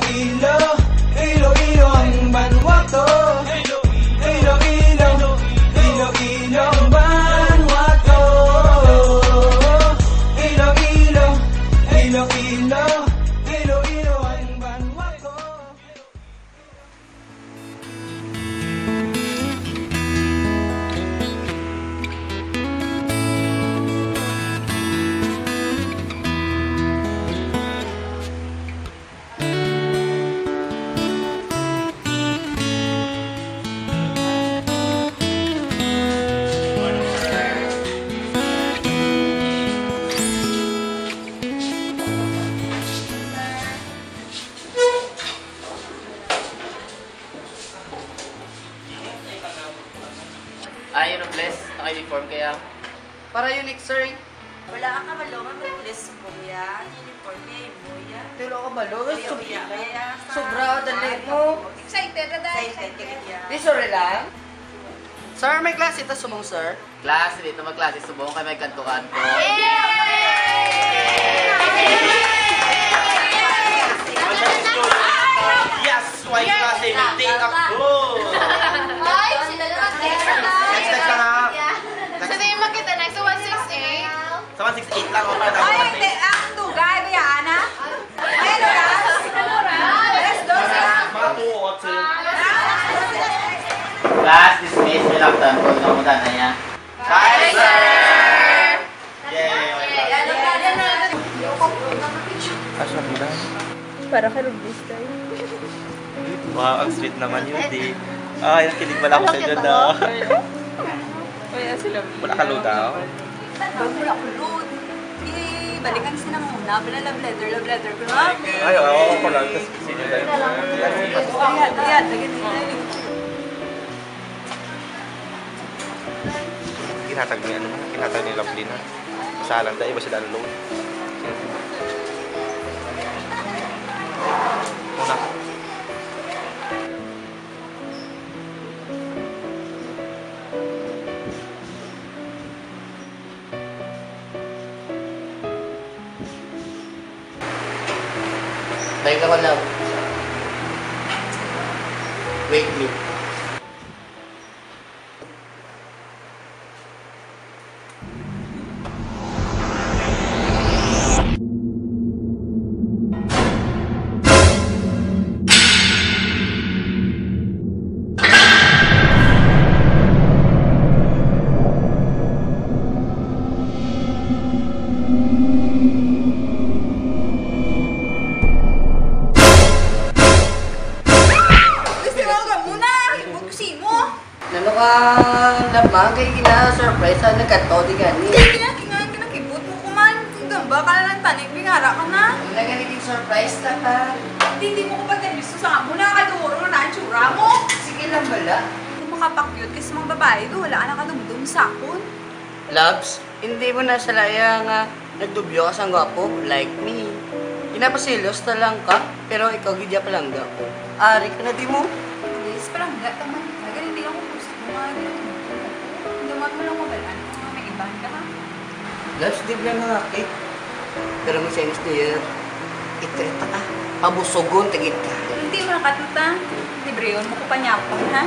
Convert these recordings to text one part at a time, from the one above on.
your know. Sumong, sir. Klase dito, magklase subong kay may kanto-kanto. Yes! Why klase? May day ako! Ay, sila naman. Next, next na nga. Sa tingin mo kita next to 168? Sa 168 lang ako Ay, hindi. Ang tugay, kuya Ana. Ay, Loras. Alas dos lang. Mga 2 o 2. Class may lockdown po. Namutan na niya. Hi, sir! Yay! Asa na? Para ka rugby style. Wow, ang sweet naman yun, di. Ay, nakilig pala ako sa inyo na. Kaya sila. Wala ka load daw. Bago wala ko load. Balikan sila muna. Bala love letter, love letter. Ay, oo, ko lang. Tapos sino tayo? Ayan, ayan. Lagyan nila. Kinatag ni ano, kinatag ni Lovely na. Masalang dahil ba sila ang load? Muna. Teka ko lang. Wait me. Gina-surprise sa nagkanto di gani. Hindi na, kingain ka ng ibot mo kuman. Kung gamba ka na ng tanig, bingara ka na. Yung surprise ta ka. Hindi, hindi mo ko pa nervyoso sa nga muna. Kaduro na ang tsura mo. Sige lang bala. Kung makapakyut kasi mga babae do, wala ka na kadumdum sa akon. Loves, hindi mo na sa laya nga nagdubyo ka sa gwapo like me. Kinapasilos na lang ka, pero ikaw gidya pa lang gapo. Ari ka na di mo. Yes, parang nga taman. Nagan hindi ako gusto mo nga Duman mo lang mabalaan kung mga may ibahan ka ha. Loves, di lang nga cake. Pero may Chinese New Year, itrita ka. Pabusogon, tagit ka. Hindi mo nakatuta. Pa niya ako, ha?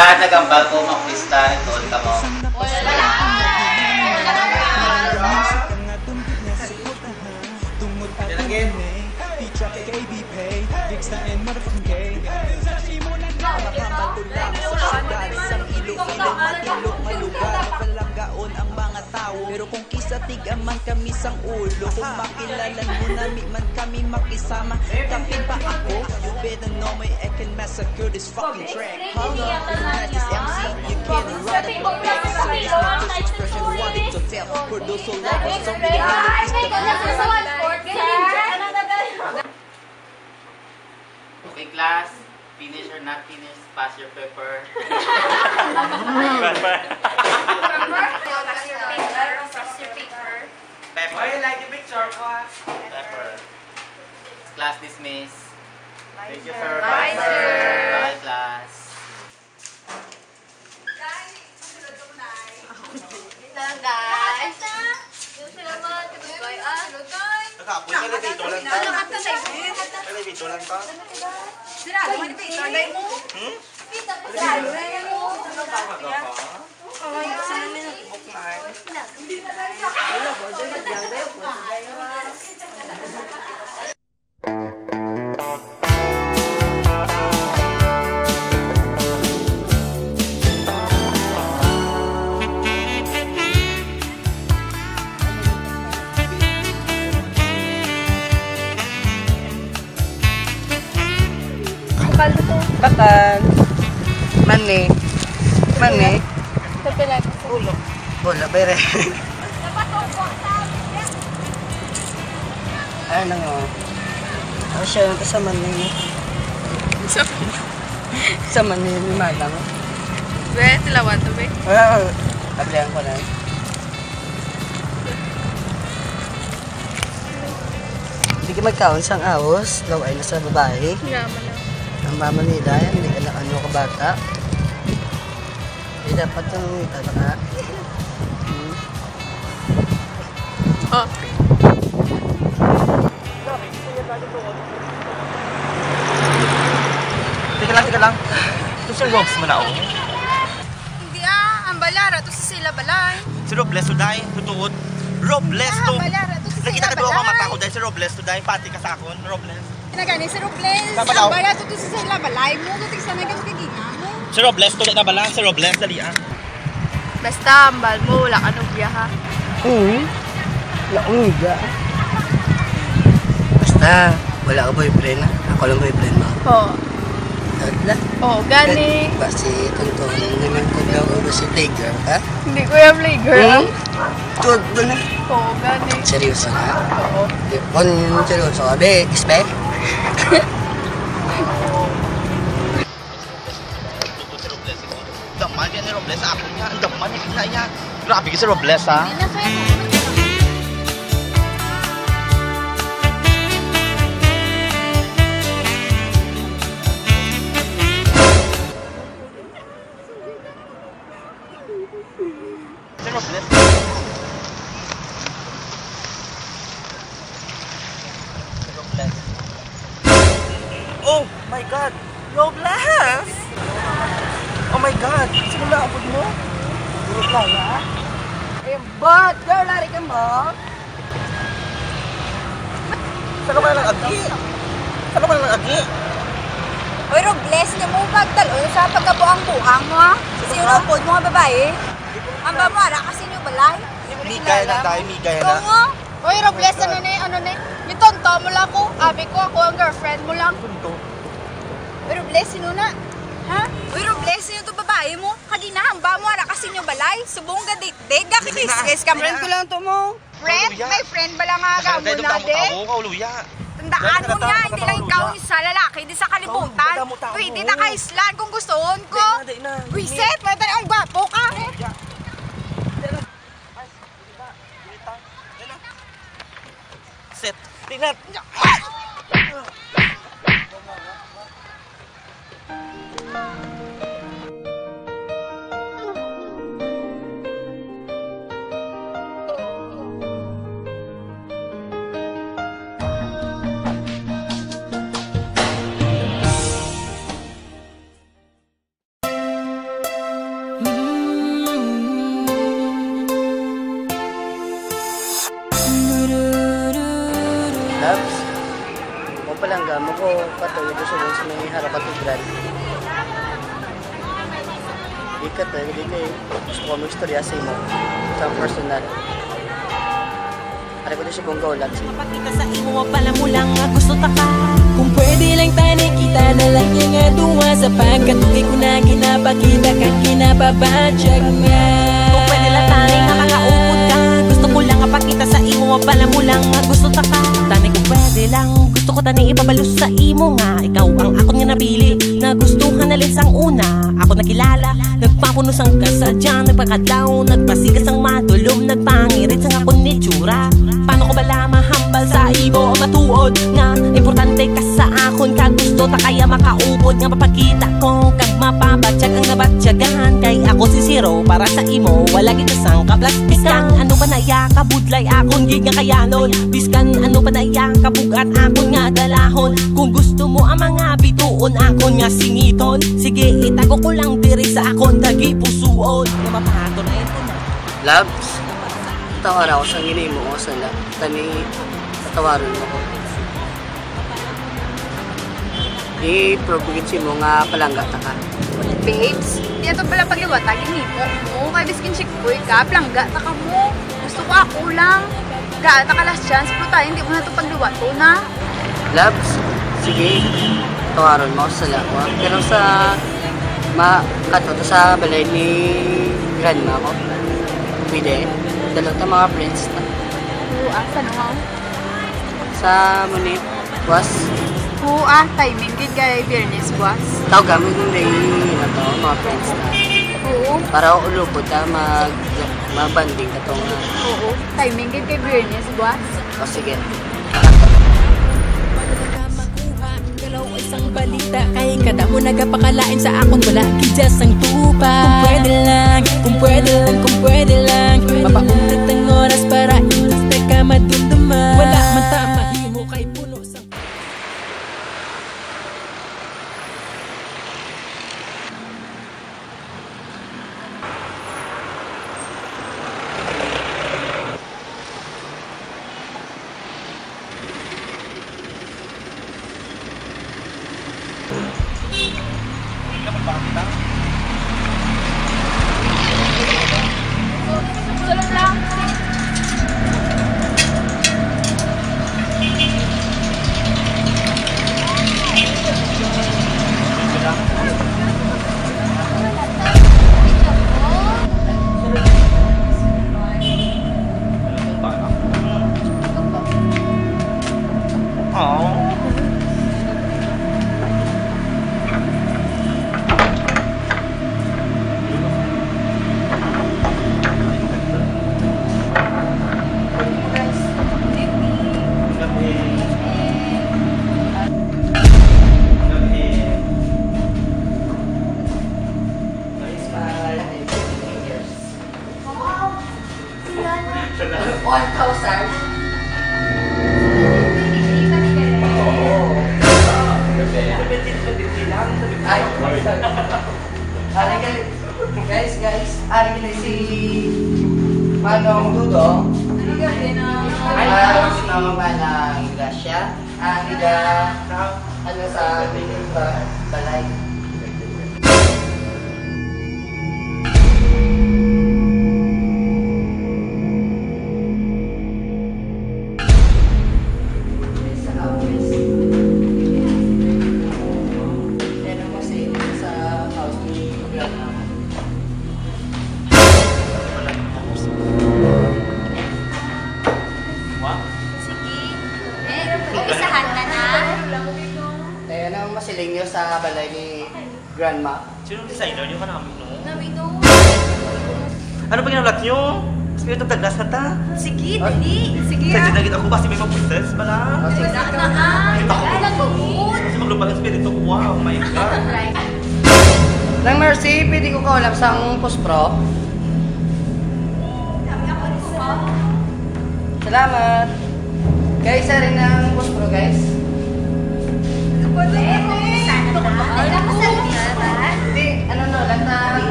Hindi ka nagambal ko Pero kung kisatig man kami sang ulo Kung makilalan mo nami man kami makisama. Kapin pa ako You better know me I can massacre this fucking track. Hold it's not just MC You can run it for back So it's not just expression wanted to tell? For those who love us Don't be the Okay class, finish or not finish, pass your paper. Paper. Why you like the picture ko? Paper. Class dismiss. Thank you, sir. Bye, sir. Bakal. Mani. Mani. Ulo. Bola, bere. ano nga? Ako siya yung kasama niya. Kasama niya yung malang. Be, tilawan to be. Wala, taglihan ko na. Hindi ka magkaon sang awos, laway na sa babae. Yaman na. Ang mama nila, yan, hindi ka na ano ka bata. Hindi dapat yung ano ka. Hmm. Oh. Tika lang, tika lang. Ito si Rox mo na oh. Hindi ah, ang balara to sa sila balay. Si Robles to die, tutuot. Robles to. Ah, balara to sa Nakita ka doon ako balay. mata ko dahil si Robles to die. Pati ka sa akon, Robles. Nagani si Robles. Ang balara to sa sila balay mo. Kutik sana ka kagina mo. Si Robles to na balang, si Robles dali ah. Basta, ambal mo, wala ka nung biyaha. Hmm. Launga. Basta, wala ka boyfriend ha? Ako lang boyfriend mo. Oo. Wala. Oo, gani. Basi, tonton, naman ko daw ako si Tiger, ha? Hindi ko yung play girl. Tuwag doon na. Oo, gani. Seryoso na. Oo. Kung seryoso ka, be, ispe. Grabe ka si Robles ha. Oy, Robles, niya mo bagdal. Oy, sa pagkabuang buang mo ha. Sino ang pod mga babae? Ang ba mo, ara kasi niyo balay? Migay na tayo, migay na. Oo. Oy, Robles, ano na ano na Yung tonto mo lang ko. Abi ko, ako ang girlfriend mo lang. Punto. Oy, Robles, sino na? Ha? Uy, Robles, sino to babae mo? Kanina, ang ba mo, ara kasi niyo balay? Subong ga date date, ga kikiskis ka. Friend ko lang to mo. Friend? May friend ba lang nga mo na, de? Tamo ka, uluya. Tandaan mo nga, hindi lang ikaw Luya. sa lalaki, hindi sa kalibutan. Uy, hindi na ka-islan kung gustoon ko. Na, na. Uy, set, may ang gwapo ka. Set. Tingnan! Labs, o palangga mo ko patuloy ko sa sa may harap at tigran. Ikat eh, hindi kay gusto ko mag-istorya sa imo sa personal. Ari ko din siya kung gaulat siya. Pakita sa imo pala mo lang nga gusto ta ka Kung pwede lang tani kita na lang yung nga duwa Sapagkat di ko na ginapakita kang ginababadyag nga nga pakita sa imo pala mo lang nga gusto ta ka. Tani kung pwede lang gusto ko tani ipabalus sa imo nga. Ikaw ang akon nga napili na gustuhan na sang una. Ako nakilala, nagpapuno sang kasadya Nagpakadlaw, nagpasigas ang matulom Nagpangirit sang akon ni tsura Paano ko bala mahambal sa imo o matuod Nga? Importante ka sa akon Kag gusto ta kaya makaupod Nga mapakita ko kag mapabatsyag ang nabatsyagan Zero para sa imo Wala gid sang kaplastikan Ano ba na iya kabudlay akon gig nga kayanon. Biskan ano ba na iya kabugat akon nga dalahon. Kung gusto mo ang mga bituon akon nga singiton Sige itago ko lang diri sa akon dagi pusuon Nga mapahato na ito na Labs, tawar ako sa ginay mo ko sa la. Tani, tatawaran mo ko. Si mo nga palangga ta ka. Babes, di ato pala pagliwatagin ni mo. Kay biskin chick boy ka, plangga ta ka mo. Gusto ko ako lang. Gaan ta ka last chance, pero tayo hindi mo na ito pagliwato na. Labs, sige, tawaran mo sa lawa. Pero sa ma kato to sa balay ni grandma ko. Pwede, dalaw ta mga friends ta. Huwa, saan mo? Sa munit, was, Huwa, timing gid kay Biyernes, buwas. tawag kami kung day, ano to, mga friends na. Oo, Para ulupod ta, mag, mabanding ka to nga. oo. Timing gid kay Biyernes, buwas. O sige, isang balita Kay kada mo nagapakalain sa akon Wala kidyas ang tupa Kung pwede lang, kung pwede lang, kung pwede lang Mapaunat ang oras para hindi ka madumduman Wala man ta Ay, Ari ka, guys, guys, ari ka si Manong Dudo. Ay, araw si Mama Manang Gracia. Ang ida, ano sa ba, balay. Grandma. Sino designer niyo ka namin, no? Namino. Ano ba ginalat niyo? Of the glass na ta. Sige, dali. Sige Sa ah. dinagit ako ba si may mapustes bala? Wala na ah. Wala ko. Kasi maglupag ang ko. Wow, my God. Nang Mercy, pwede ko kaulap sa ang post-pro. Salamat. Guys, sa rin ang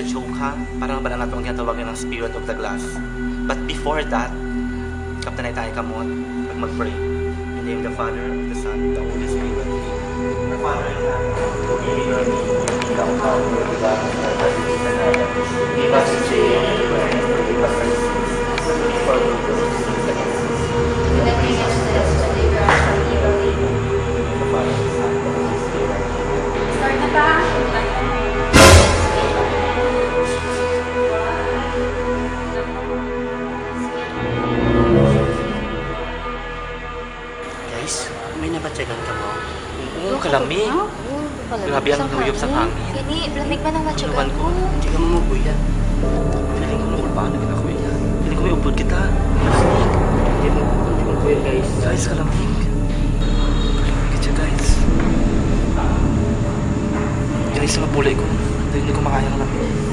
Siya joke ha. Parang ba na natin ang ng spirit of the glass. But before that, kaptanay tayo kamot pag mag-pray. In the name of the Father, of the Son, of the Holy Spirit. Our Father in heaven, guys. Kalamig. Kalamig siya, guys. Guys, bulay ko. Hindi ko makaya ng lamig.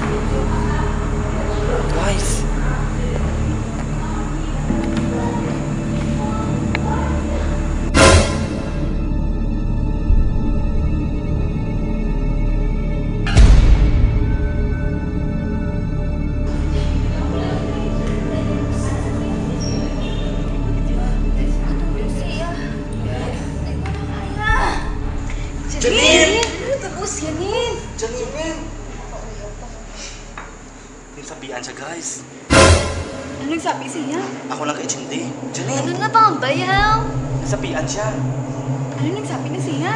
Janine! Tapos Janine! Janine! Yung sabihan siya, guys. Ano nagsabi siya? Ako lang kay Chindi. Ano Janine! na ba ang bayaw? Sabihan siya. Ano nagsabi na siya?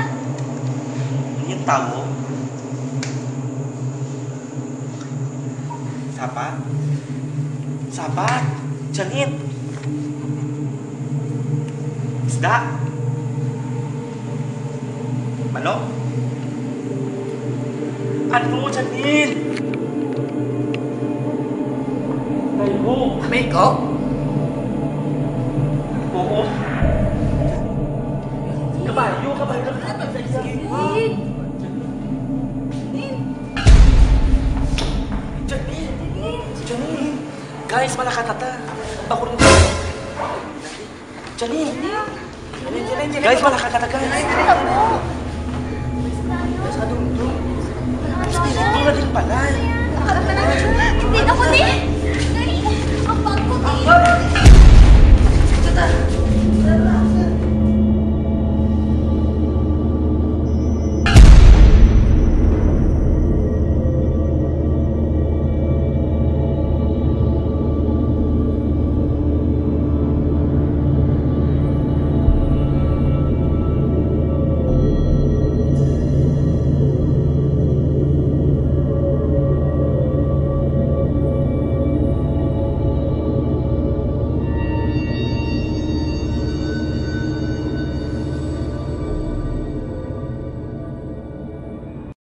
Ano yung tao? Sapat? Sapat! Janine! Isda! Manok? Ano, Janine? Tayo! Make up? Oo! Kabayo! Kabayo lang natin sa isang Janine! Janine! Guys, malakatata! Bakurong Janine! Guys, malakatata